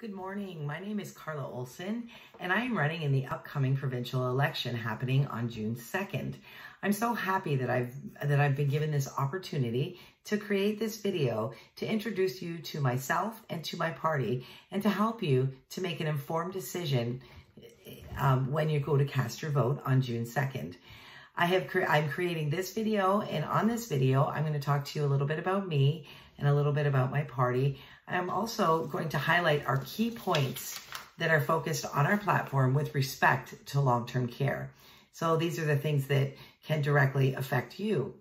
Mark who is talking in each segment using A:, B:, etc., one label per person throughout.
A: Good morning. My name is Carla Olson, and I am running in the upcoming provincial election happening on June 2nd. I'm so happy that I've that I've been given this opportunity to create this video to introduce you to myself and to my party and to help you to make an informed decision um, when you go to cast your vote on June 2nd. I have cre I'm creating this video and on this video I'm going to talk to you a little bit about me and a little bit about my party. I'm also going to highlight our key points that are focused on our platform with respect to long-term care. So these are the things that can directly affect you.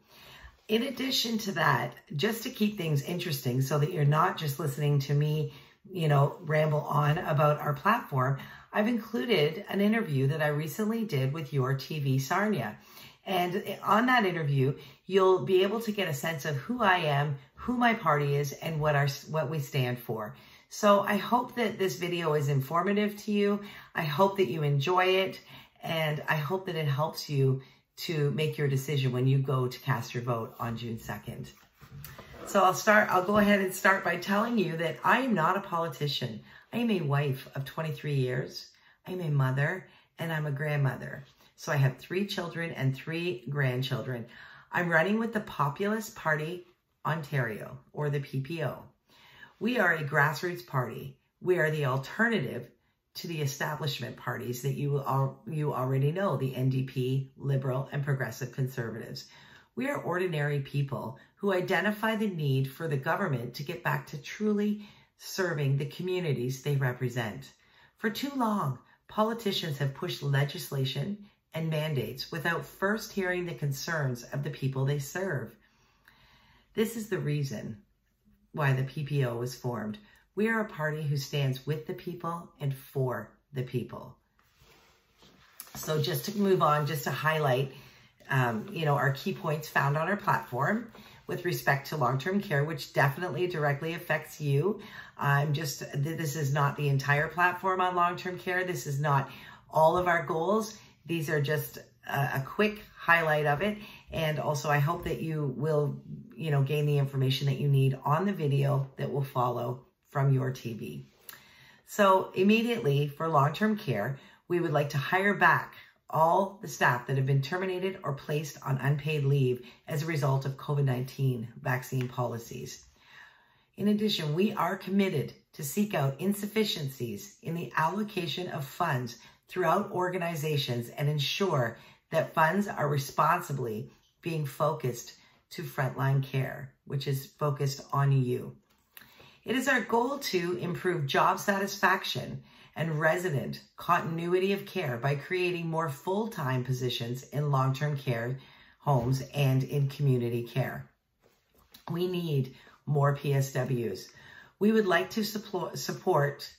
A: In addition to that, just to keep things interesting so that you're not just listening to me, you know, ramble on about our platform, I've included an interview that I recently did with Your TV Sarnia. And on that interview, you'll be able to get a sense of who I am, who my party is, and what our what we stand for. So I hope that this video is informative to you. I hope that you enjoy it, and I hope that it helps you to make your decision when you go to cast your vote on June 2nd. So I'll start, I'll go ahead and start by telling you that I am not a politician. I am a wife of 23 years. I'm a mother and I'm a grandmother. So I have three children and three grandchildren. I'm running with the Populist Party Ontario, or the PPO. We are a grassroots party. We are the alternative to the establishment parties that you, all, you already know, the NDP, Liberal, and Progressive Conservatives. We are ordinary people who identify the need for the government to get back to truly serving the communities they represent. For too long, politicians have pushed legislation and mandates without first hearing the concerns of the people they serve. This is the reason why the PPO was formed. We are a party who stands with the people and for the people. So just to move on, just to highlight, um, you know, our key points found on our platform with respect to long-term care, which definitely directly affects you. I'm just, this is not the entire platform on long-term care. This is not all of our goals. These are just a, a quick highlight of it. And also I hope that you will, you know, gain the information that you need on the video that will follow from your TV. So immediately for long-term care, we would like to hire back all the staff that have been terminated or placed on unpaid leave as a result of COVID-19 vaccine policies. In addition, we are committed to seek out insufficiencies in the allocation of funds throughout organizations and ensure that funds are responsibly being focused to frontline care, which is focused on you. It is our goal to improve job satisfaction and resident continuity of care by creating more full-time positions in long-term care homes and in community care. We need more PSWs. We would like to support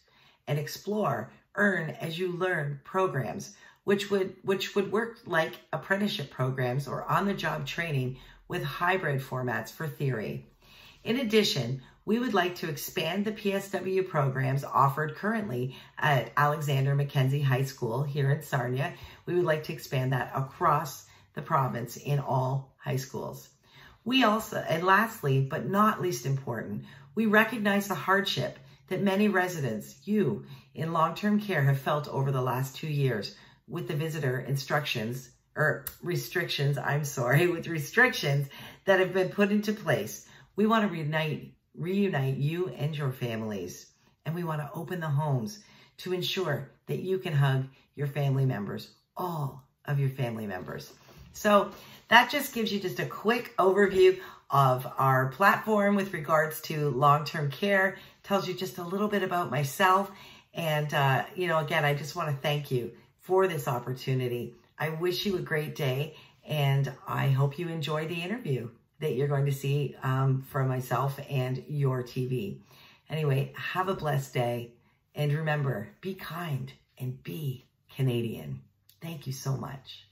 A: and explore earn as you learn programs, which would, which would work like apprenticeship programs or on-the-job training with hybrid formats for theory. In addition, we would like to expand the PSW programs offered currently at Alexander Mackenzie High School here in Sarnia. We would like to expand that across the province in all high schools. We also, and lastly, but not least important, we recognize the hardship that many residents, you, in long-term care have felt over the last two years with the visitor instructions or restrictions, I'm sorry, with restrictions that have been put into place. We want to reunite, reunite you and your families. And we want to open the homes to ensure that you can hug your family members, all of your family members. So that just gives you just a quick overview of our platform with regards to long-term care, tells you just a little bit about myself. And, uh, you know, again, I just want to thank you for this opportunity. I wish you a great day, and I hope you enjoy the interview that you're going to see um, from myself and your TV. Anyway, have a blessed day, and remember, be kind and be Canadian. Thank you so much.